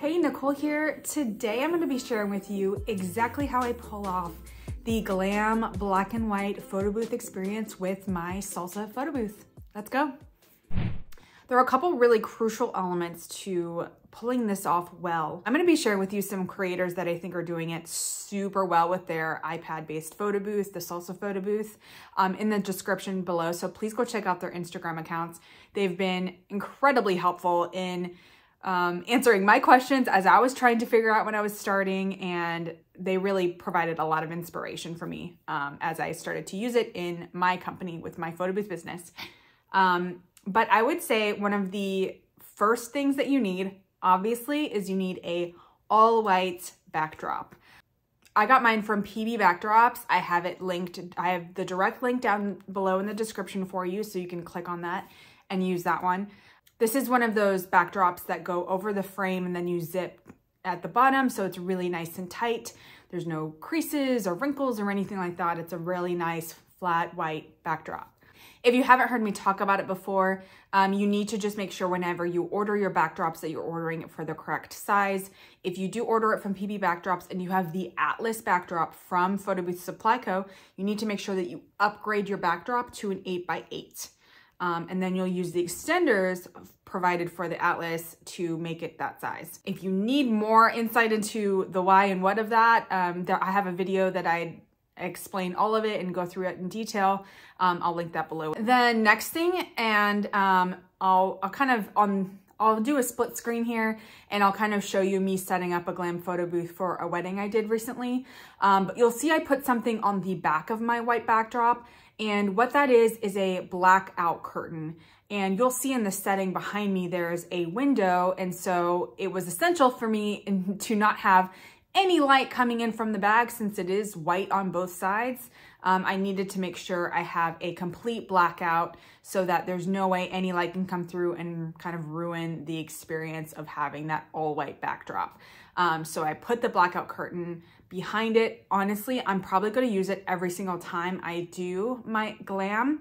Hey, Nicole here. Today I'm gonna to be sharing with you exactly how I pull off the glam black and white photo booth experience with my salsa photo booth. Let's go. There are a couple really crucial elements to pulling this off well. I'm gonna be sharing with you some creators that I think are doing it super well with their iPad-based photo booth, the Salsa photo booth, um, in the description below. So please go check out their Instagram accounts. They've been incredibly helpful in um, answering my questions as I was trying to figure out when I was starting, and they really provided a lot of inspiration for me um, as I started to use it in my company with my photo booth business. Um, but I would say one of the first things that you need, obviously, is you need a all white backdrop. I got mine from PB Backdrops. I have it linked. I have the direct link down below in the description for you, so you can click on that and use that one. This is one of those backdrops that go over the frame and then you zip at the bottom, so it's really nice and tight. There's no creases or wrinkles or anything like that. It's a really nice flat white backdrop. If you haven't heard me talk about it before, um, you need to just make sure whenever you order your backdrops that you're ordering it for the correct size. If you do order it from PB Backdrops and you have the Atlas backdrop from Photo Booth Supply Co., you need to make sure that you upgrade your backdrop to an 8 by 8 um, and then you'll use the extenders provided for the Atlas to make it that size. If you need more insight into the why and what of that, um, there, I have a video that I explain all of it and go through it in detail. Um, I'll link that below. The next thing, and um, I'll, I'll kind of on I'll do a split screen here and I'll kind of show you me setting up a glam photo booth for a wedding I did recently. Um, but you'll see I put something on the back of my white backdrop and what that is, is a blackout curtain. And you'll see in the setting behind me, there's a window. And so it was essential for me to not have any light coming in from the bag since it is white on both sides. Um, I needed to make sure I have a complete blackout so that there's no way any light can come through and kind of ruin the experience of having that all white backdrop. Um, so I put the blackout curtain behind it. Honestly, I'm probably gonna use it every single time I do my glam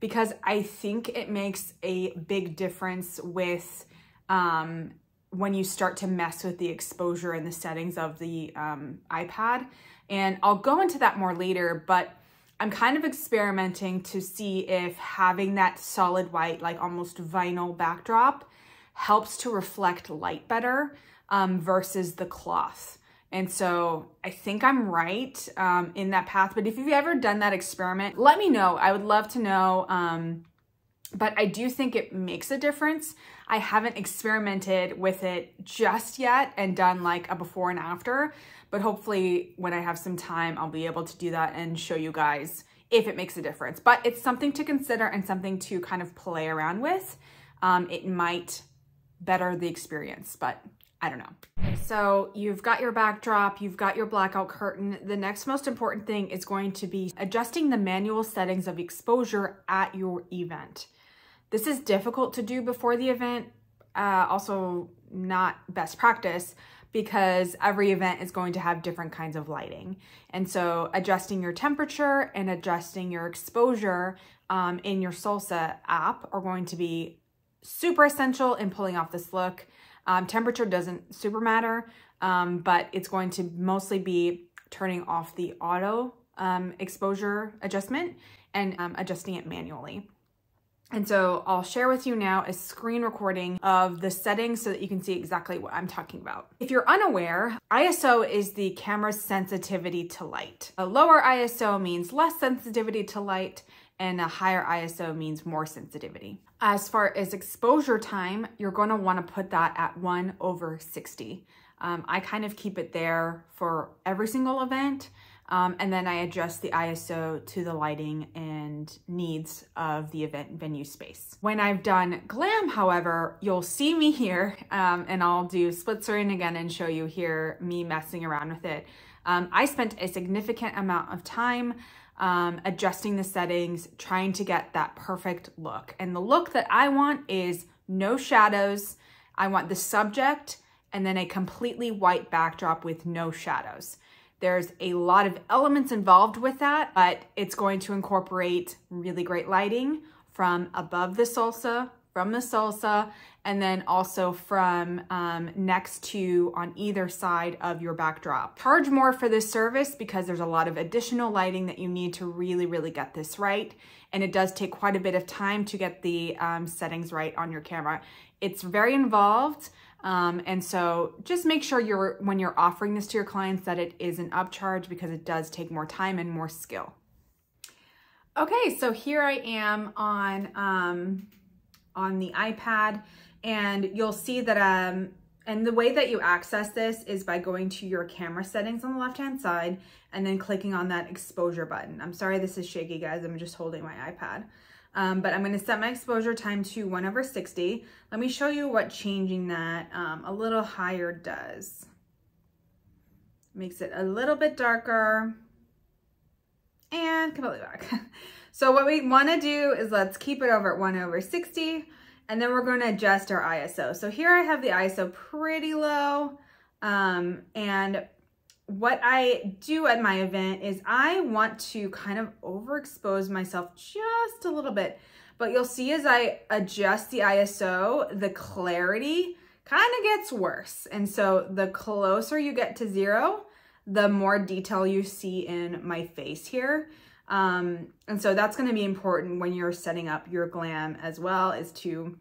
because I think it makes a big difference with um, when you start to mess with the exposure and the settings of the um, iPad. And I'll go into that more later, but I'm kind of experimenting to see if having that solid white, like almost vinyl backdrop helps to reflect light better um, versus the cloth. And so I think I'm right um, in that path. But if you've ever done that experiment, let me know. I would love to know. Um, but I do think it makes a difference. I haven't experimented with it just yet and done like a before and after, but hopefully when I have some time, I'll be able to do that and show you guys if it makes a difference. But it's something to consider and something to kind of play around with. Um, it might better the experience, but I don't know. So you've got your backdrop, you've got your blackout curtain. The next most important thing is going to be adjusting the manual settings of exposure at your event. This is difficult to do before the event, uh, also not best practice because every event is going to have different kinds of lighting. And so adjusting your temperature and adjusting your exposure um, in your Salsa app are going to be super essential in pulling off this look. Um, temperature doesn't super matter, um, but it's going to mostly be turning off the auto um, exposure adjustment and um, adjusting it manually. And so I'll share with you now a screen recording of the settings so that you can see exactly what I'm talking about. If you're unaware, ISO is the camera's sensitivity to light. A lower ISO means less sensitivity to light and a higher ISO means more sensitivity. As far as exposure time, you're gonna wanna put that at one over 60. Um, I kind of keep it there for every single event. Um, and then I adjust the ISO to the lighting and needs of the event venue space. When I've done glam, however, you'll see me here um, and I'll do split screen again and show you here me messing around with it. Um, I spent a significant amount of time um, adjusting the settings, trying to get that perfect look. And the look that I want is no shadows. I want the subject and then a completely white backdrop with no shadows. There's a lot of elements involved with that, but it's going to incorporate really great lighting from above the salsa, from the salsa, and then also from um, next to on either side of your backdrop. Charge more for this service because there's a lot of additional lighting that you need to really, really get this right. And it does take quite a bit of time to get the um, settings right on your camera. It's very involved. Um, and so just make sure you're, when you're offering this to your clients that it is an upcharge because it does take more time and more skill. Okay, so here I am on, um, on the iPad and you'll see that, um, and the way that you access this is by going to your camera settings on the left-hand side and then clicking on that exposure button. I'm sorry this is shaky, guys. I'm just holding my iPad. Um, but I'm going to set my exposure time to 1 over 60. Let me show you what changing that um, a little higher does. Makes it a little bit darker and completely back. so what we want to do is let's keep it over at 1 over 60 and then we're going to adjust our ISO. So here I have the ISO pretty low um, and what I do at my event is I want to kind of overexpose myself just a little bit. But you'll see as I adjust the ISO, the clarity kind of gets worse. And so the closer you get to zero, the more detail you see in my face here. Um, and so that's going to be important when you're setting up your glam as well is to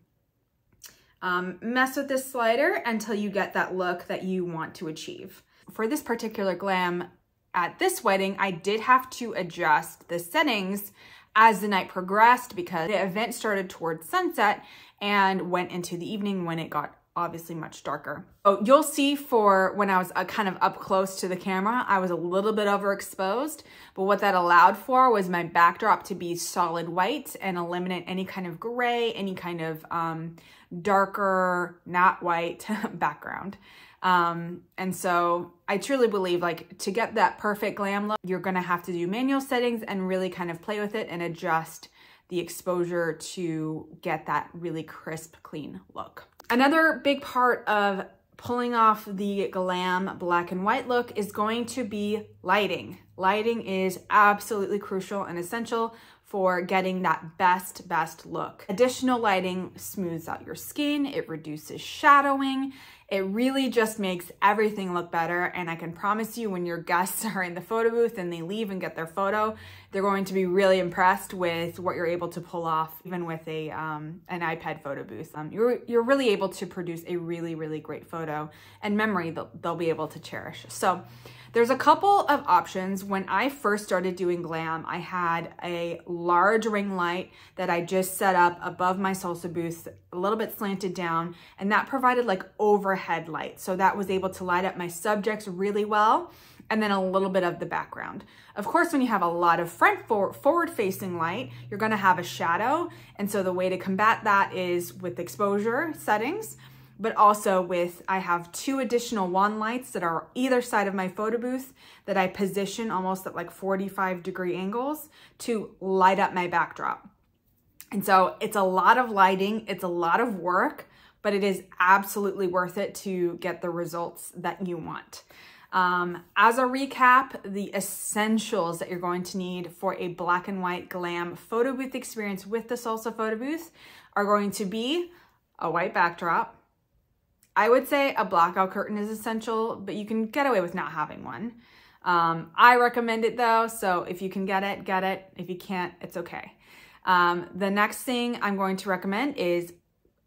um, mess with this slider until you get that look that you want to achieve. For this particular glam at this wedding, I did have to adjust the settings as the night progressed because the event started towards sunset and went into the evening when it got obviously much darker. Oh, you'll see for when I was uh, kind of up close to the camera, I was a little bit overexposed, but what that allowed for was my backdrop to be solid white and eliminate any kind of gray, any kind of um, darker, not white background. Um, and so I truly believe like to get that perfect glam look, you're gonna have to do manual settings and really kind of play with it and adjust the exposure to get that really crisp, clean look. Another big part of pulling off the glam black and white look is going to be lighting. Lighting is absolutely crucial and essential for getting that best, best look. Additional lighting smooths out your skin, it reduces shadowing, it really just makes everything look better. And I can promise you when your guests are in the photo booth and they leave and get their photo, they're going to be really impressed with what you're able to pull off, even with a um, an iPad photo booth. Um, you're, you're really able to produce a really, really great photo and memory that they'll be able to cherish. So there's a couple of options. When I first started doing glam, I had a large ring light that I just set up above my salsa booth, a little bit slanted down, and that provided like overhead light. So that was able to light up my subjects really well and then a little bit of the background. Of course, when you have a lot of front for forward facing light, you're gonna have a shadow. And so the way to combat that is with exposure settings but also with, I have two additional wand lights that are either side of my photo booth that I position almost at like 45 degree angles to light up my backdrop. And so it's a lot of lighting, it's a lot of work, but it is absolutely worth it to get the results that you want. Um, as a recap, the essentials that you're going to need for a black and white glam photo booth experience with the Salsa photo booth are going to be a white backdrop, I would say a blackout curtain is essential, but you can get away with not having one. Um, I recommend it though, so if you can get it, get it. If you can't, it's okay. Um, the next thing I'm going to recommend is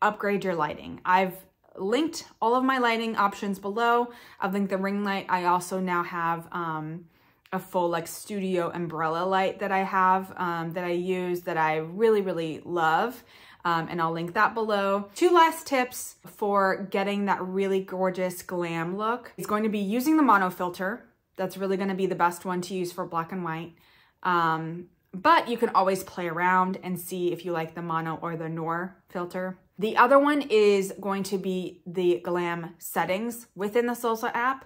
upgrade your lighting. I've linked all of my lighting options below. I've linked the ring light. I also now have um, a full like studio umbrella light that I have um, that I use that I really, really love um, and I'll link that below. Two last tips for getting that really gorgeous glam look is going to be using the mono filter. That's really gonna be the best one to use for black and white. Um, but you can always play around and see if you like the mono or the noir filter. The other one is going to be the glam settings within the Salsa app.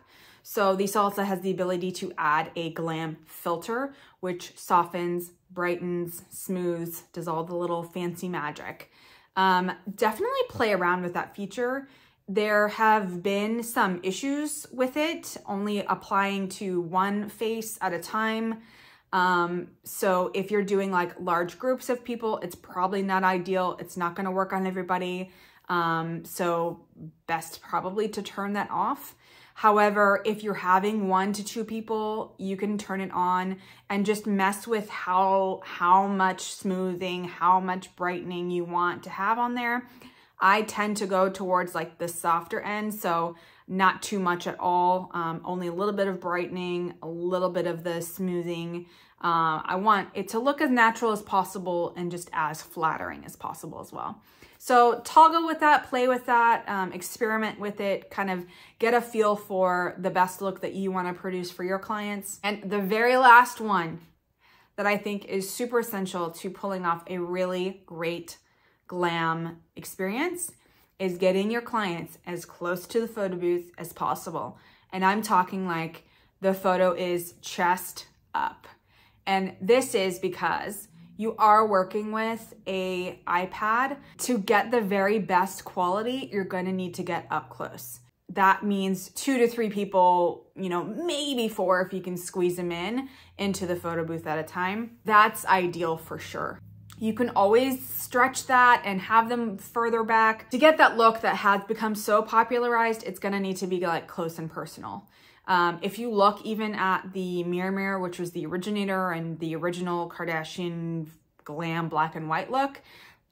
So the Salsa has the ability to add a glam filter, which softens, brightens, smooths, does all the little fancy magic. Um, definitely play around with that feature. There have been some issues with it, only applying to one face at a time. Um, so if you're doing like large groups of people, it's probably not ideal. It's not gonna work on everybody. Um, so best probably to turn that off. However, if you're having one to two people, you can turn it on and just mess with how, how much smoothing, how much brightening you want to have on there. I tend to go towards like the softer end, so not too much at all, um, only a little bit of brightening, a little bit of the smoothing. Uh, I want it to look as natural as possible and just as flattering as possible as well. So toggle with that, play with that, um, experiment with it, kind of get a feel for the best look that you want to produce for your clients. And the very last one that I think is super essential to pulling off a really great glam experience is getting your clients as close to the photo booth as possible. And I'm talking like the photo is chest up. And this is because you are working with a iPad, to get the very best quality, you're gonna need to get up close. That means two to three people, you know, maybe four if you can squeeze them in into the photo booth at a time. That's ideal for sure. You can always stretch that and have them further back. To get that look that has become so popularized, it's gonna need to be like close and personal. Um, if you look even at the Mirror Mirror, which was the originator and the original Kardashian glam black and white look,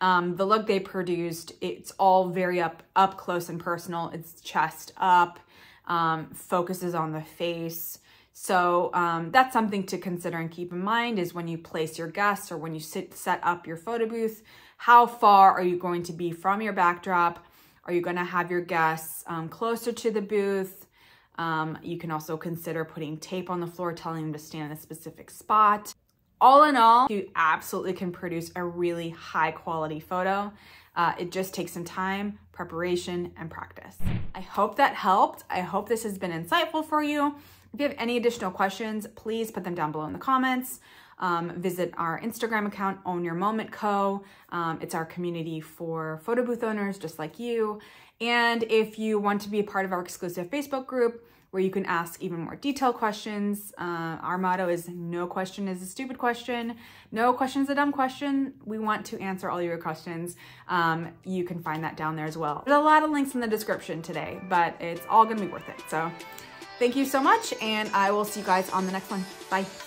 um, the look they produced, it's all very up, up close and personal. It's chest up, um, focuses on the face. So um, that's something to consider and keep in mind is when you place your guests or when you sit, set up your photo booth, how far are you going to be from your backdrop? Are you going to have your guests um, closer to the booth? Um, you can also consider putting tape on the floor, telling them to stand in a specific spot. All in all, you absolutely can produce a really high quality photo. Uh, it just takes some time, preparation, and practice. I hope that helped. I hope this has been insightful for you. If you have any additional questions, please put them down below in the comments. Um, visit our Instagram account, Own Your Moment Co. Um, it's our community for photo booth owners just like you. And if you want to be a part of our exclusive Facebook group, where you can ask even more detailed questions. Uh, our motto is no question is a stupid question. No question is a dumb question. We want to answer all your questions. Um, you can find that down there as well. There's a lot of links in the description today, but it's all gonna be worth it. So thank you so much and I will see you guys on the next one. Bye.